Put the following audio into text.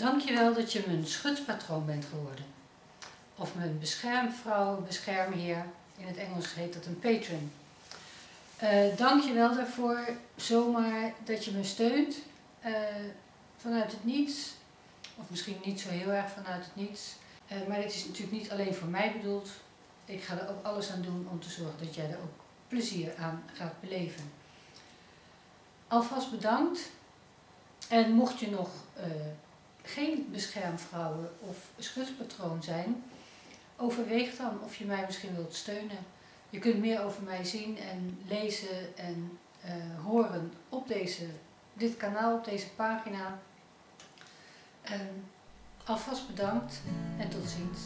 Dankjewel dat je mijn schutspatroon bent geworden. Of mijn beschermvrouw, beschermheer. In het Engels heet dat een patron. Uh, Dankjewel daarvoor zomaar dat je me steunt. Uh, vanuit het niets. Of misschien niet zo heel erg vanuit het niets. Uh, maar dit is natuurlijk niet alleen voor mij bedoeld. Ik ga er ook alles aan doen om te zorgen dat jij er ook plezier aan gaat beleven. Alvast bedankt. En mocht je nog geen beschermvrouwen of schutspatroon zijn, overweeg dan of je mij misschien wilt steunen. Je kunt meer over mij zien en lezen en uh, horen op deze, dit kanaal, op deze pagina. Alvast bedankt en tot ziens.